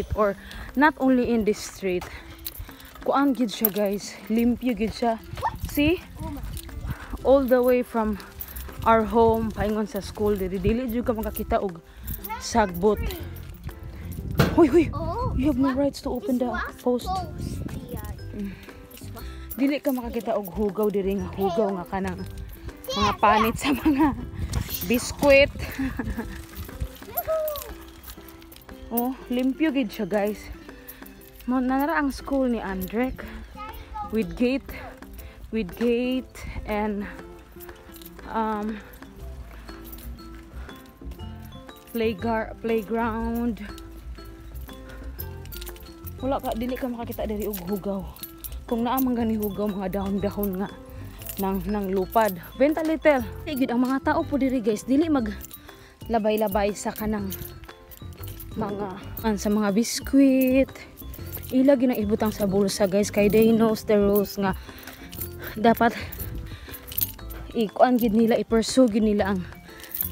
street or not only in this street. Kuan gid siya guys, limpyo gid siya. See? All the way from our home paingon sa school dili dili jud ka makakita og sagbot. Hoy hoy. Oh, You have no rights to open the post. Dili ka makakita og hugaw diri nga hugaw nga kanang mga panit sa mga biskwit. oh, limpyo gid siya guys. Mo nanara ang school ni Andrek with gate with gate and um playgar playground. Wala ka dili ka makakita diri og hugaw. Kung naa man gani hugaw mga dahon-dahon nga nang nang lupad. Benta little. Igid ang mga tao po diri guys, dili mag labay-labay sa kanang mga an sa mga biskwit. Ila ginang ibutang sa bulsa guys kay they knows the rules nga dapat ikuan gid nila i-pursue gid nila ang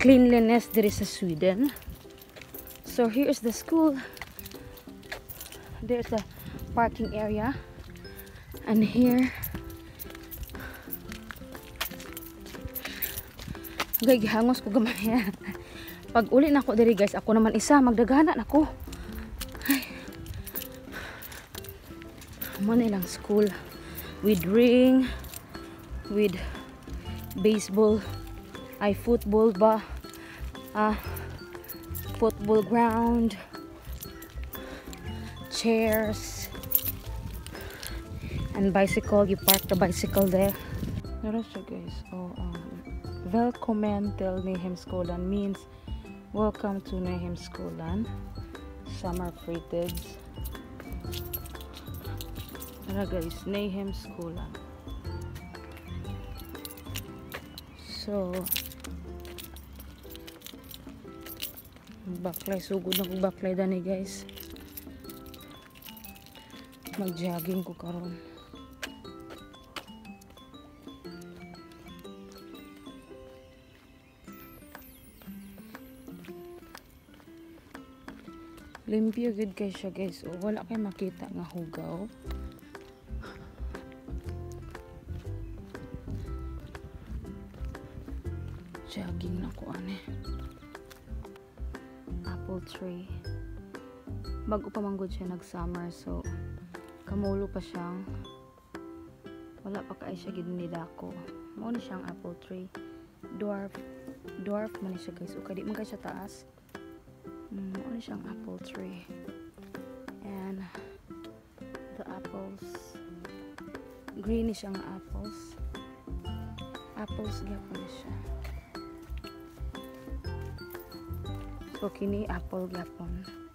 cleanliness diri sa Sweden. So here's the school. There's the parking area. And here Gay gihangos ko gamay. Pag uli na ako diri guys, ako naman isa magdagana na ko. Ay. Mo na lang school. With ring with baseball ay football ba? Ah football ground chairs and bicycle. You park the bicycle there. Nara siya guys oh um, Välkommen till Nehemskolan means welcome to Nehemskolan summer fritids Nara guys Nehemskolan so baklay sugod na ko baklay dani guys. Mag-jogging ko karon. Limpyo gud kay siya guys. O, wala kay makita nga hugaw. Jogging na ko ane. Apple tree. Bago pa manggod siya nag-summer so kamulo pa siyang wala pa kaay siya gid nidako mao ni siyang apple tree dwarf dwarf man ni siya guys o kadi man siya taas mao ni siyang apple tree? And the apples. Green ni siyang apples. Apples gyapon ni siya. So kini apple gyapon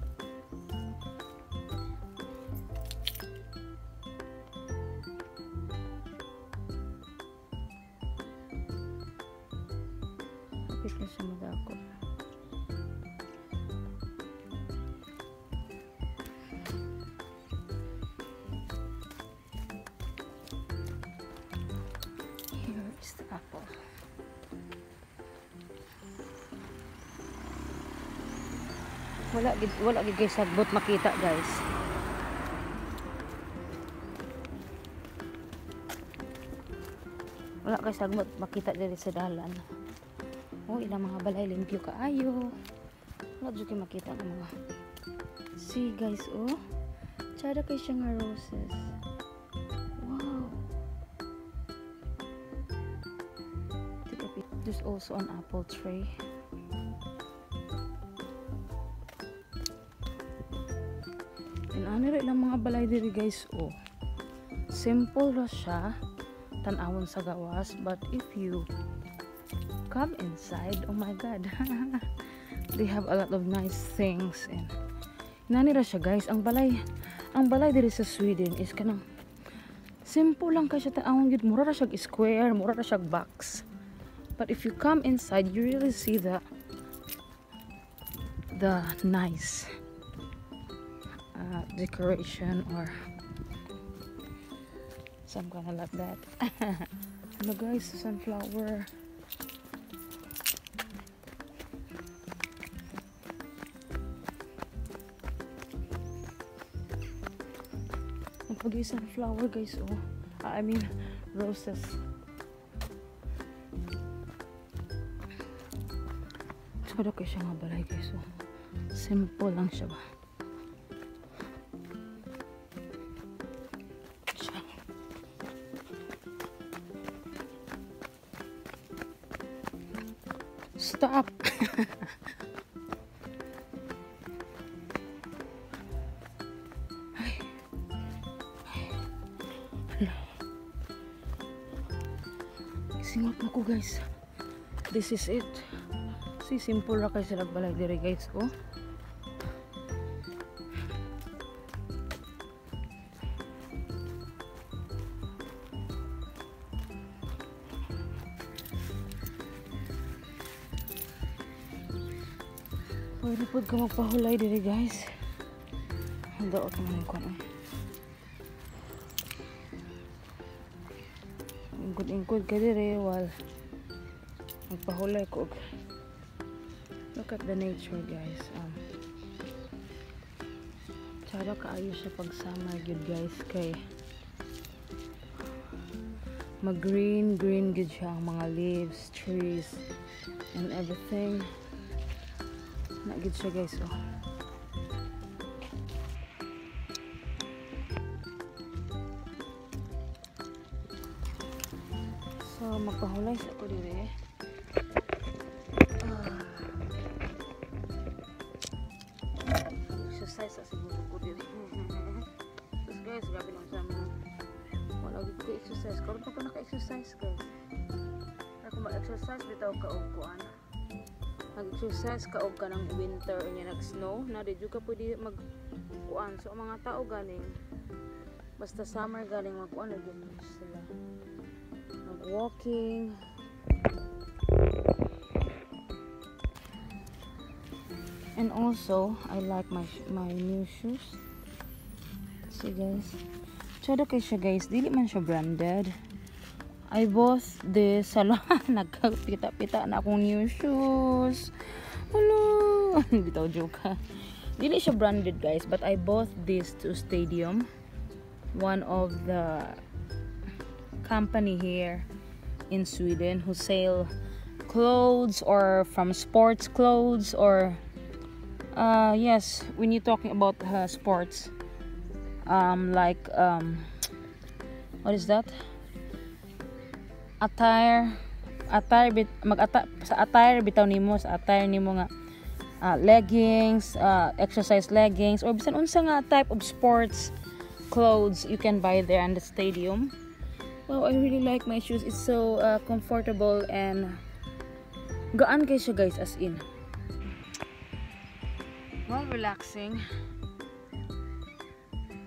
Wala gid wala gid guys sagbot makita guys. Wala kay sagbot makita diri sa dalan. Oh, ilang mga balay limpyo kaayo. Wala dyan kayo makita ng mga See guys, oh. Tsada kay siya nga roses. Wow. There's also an apple tree. And rin ilang mga balay diri guys, oh. Simple ra siya. Tanawon sa gawas. But if you come inside oh my god they have a lot of nice things and nanira siya guys ang balay ang balay diri sa Sweden is kanang simple lang kay siya taawon gid mura ra siya square mura ra siya box but if you come inside you really see the the nice decoration or some kind of like that ano guys sunflower Okay, sunflower guys, oh. Ah, I mean, roses. Tsaka siya nga balay guys, oh. Simple lang siya ba. Stop! Singot na guys. This is it. Si simple ra kay sila balay diri guys oh. Po ka magpahulay diri guys. Handa ako ko ano. Ingkod-ingkod ka diri wal magpahulay ko. Look at the nature guys. Um, Tsara kaayo siya pag summer good guys kay mag green green good siya ang mga leaves, trees and everything. Na good siya guys oh. So magpahulay sa ko dire. Ah. Exercise sa siguro ko dire. Tapos guys, grabe lang sa mga wala gid exercise. Karon pa ko naka-exercise guys. Ako mag-exercise bitaw ka og kuan. Mag-exercise ka og kanang winter unya nag-snow, na di ka pwede mag kuan. So mga tao galing basta summer galing mag-kuan na gyud sila. Mag-walking. And also, I like my my new shoes. See guys. Tsada kay siya guys. Dili man siya branded. I bought this sa Nagkapita-pita na akong new shoes. Hello. Bitaw joke ha. Dili siya branded guys. But I bought this to Stadium. One of the company here in Sweden who sell clothes or from sports clothes or uh yes when you're talking about uh, sports um like um what is that attire attire bit mag sa attire bitaw nimo sa attire nimo nga uh, leggings uh, exercise leggings or bisan unsa nga type of sports clothes you can buy there in the stadium Wow, I really like my shoes. It's so uh, comfortable and gaan kay siya guys as in. Well, relaxing.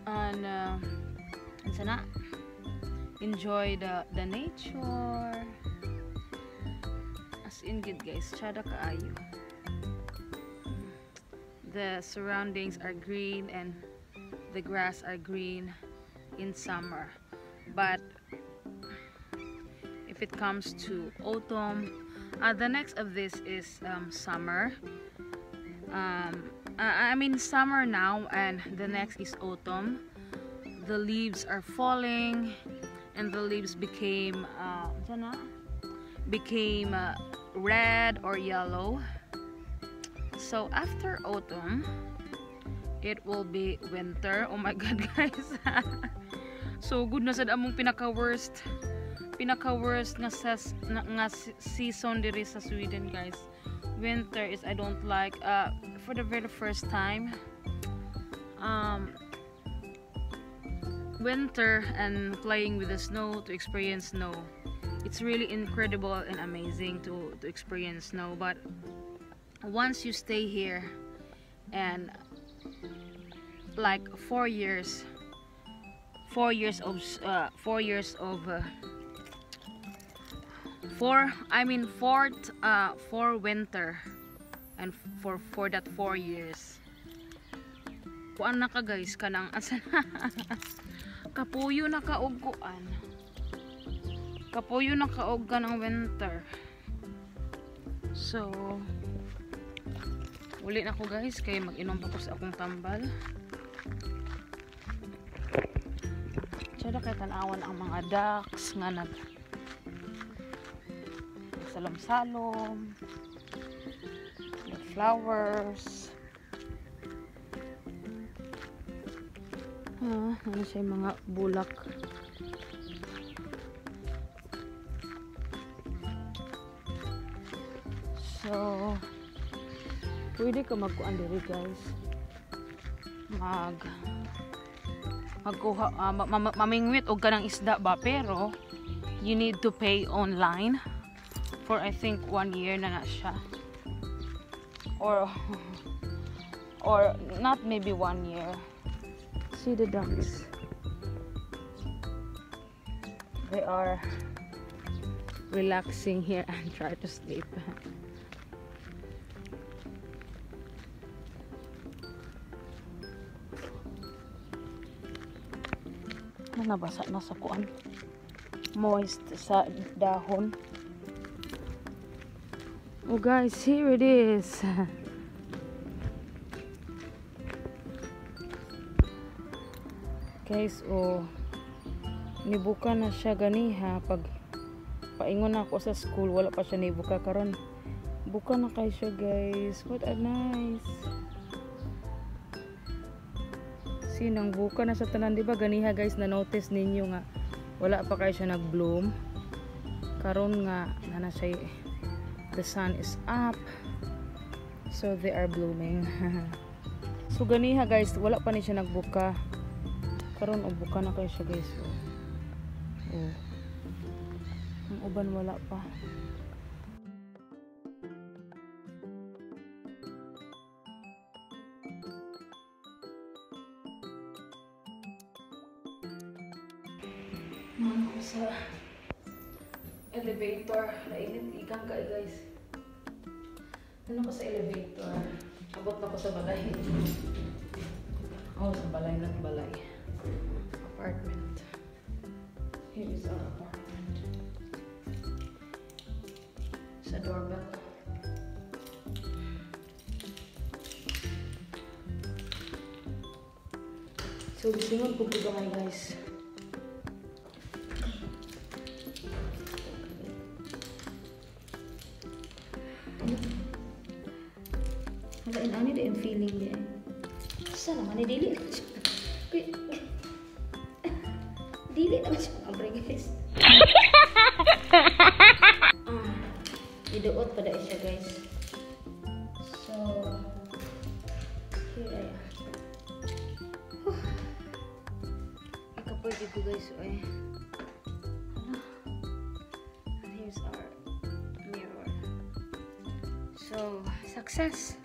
And uh, ano na? Enjoy the the nature. As in good guys, chada kaayo. The surroundings are green and the grass are green in summer. But if it comes to autumn uh, the next of this is um, summer um, I, I mean summer now and the next is autumn the leaves are falling and the leaves became uh, became uh, red or yellow. So after autumn it will be winter. Oh my god guys. So good na sad among pinaka worst pinaka worst nga sa nga, nga se- season diri sa Sweden guys. Winter is I don't like uh for the very first time um winter and playing with the snow to experience snow. It's really incredible and amazing to to experience snow but once you stay here and like four years four years of uh, four years of uh, four I mean fourth uh for winter and for for that four years. Kuan na ka guys kanang asa kapuyo na kaog kuan kapuyo na kaog ka ng winter so uli na ko guys kay mag-inom pa ko sa akong tambal Tsada kay tanawan ang mga ducks nga nag salom-salom. The flowers. Ah, ano siya mga bulak. So, pwede ka magkuan diri guys. Mag magkuha ma- ma- mamingwit og kanang isda ba pero you need to pay online for I think one year na na siya. Or or not maybe one year. See the ducks. They are relaxing here and try to sleep. na nabasa na sa kuan moist sa dahon oh guys here it is guys oh nibuka na siya ganiha pag paingon na ako sa school wala pa siya nibuka karon. Buka na kay siya guys. What a nice. Sinang buka na sa tanan di ba? Ganiha guys na notice ninyo nga wala pa kayo siya nag bloom karon nga na na siya the sun is up. So they are blooming. So ganiha guys wala pa ni siya nagbuka karon og buka na kayo siya guys oh. oh. ang uban wala pa Ano ko sa elevator. Nainit ikang ka guys. Ano ko sa elevator? Abot na ko sa balay. Oh, sa balay ng balay. Apartment. Here is our apartment. Sa doorbell. So, bisingon po po gamay guys. Wala in ani din feeling di. Sa naman dili. Ikapoy dito guys. Ay. Hala. And here's our mirror. So, success!